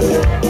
Y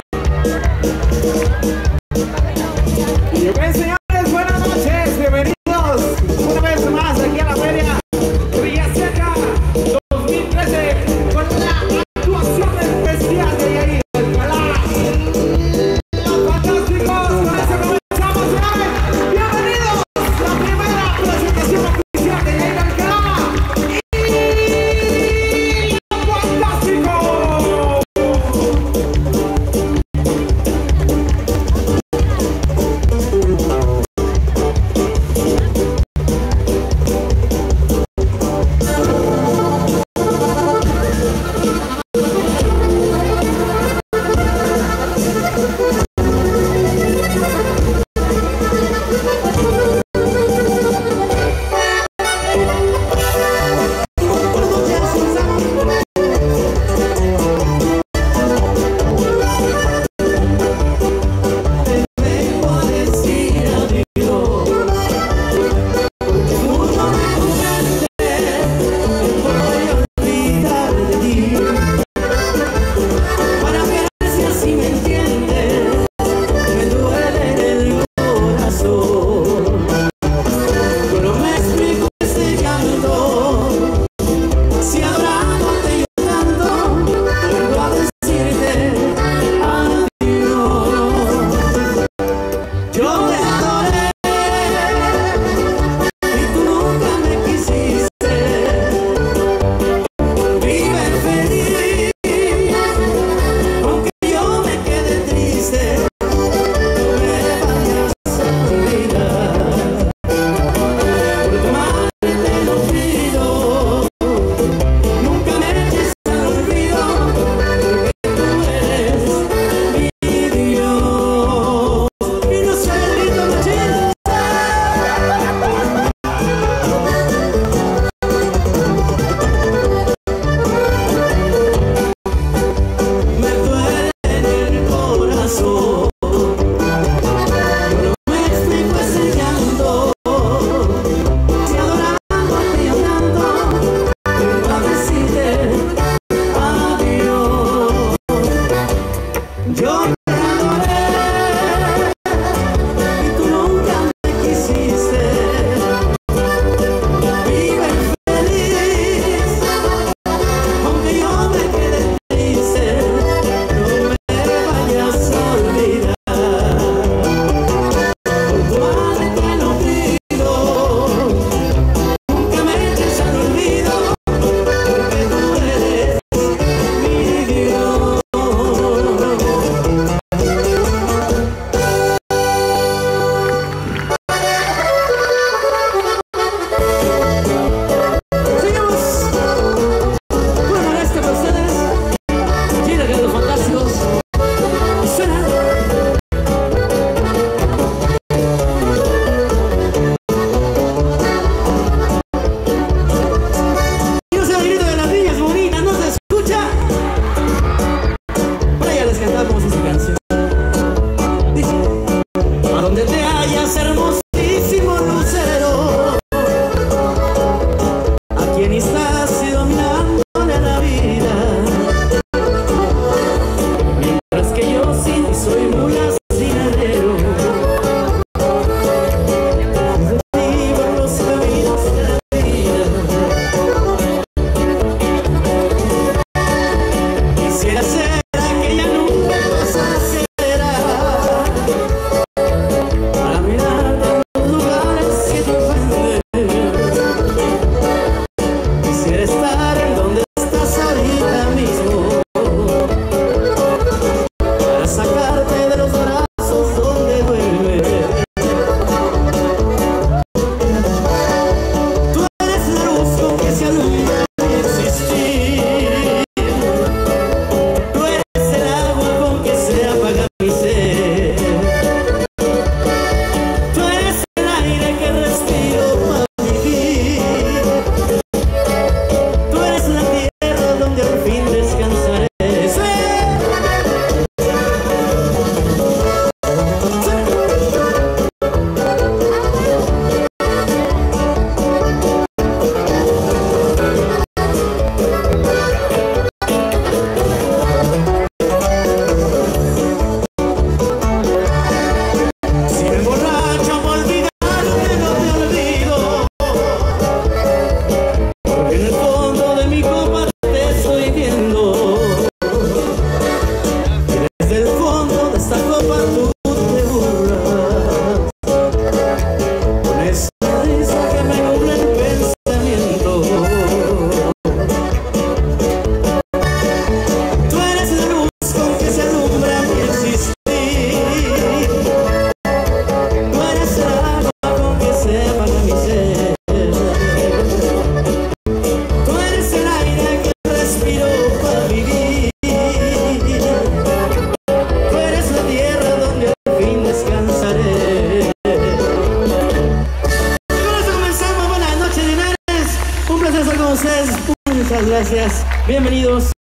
gracias. Bienvenidos.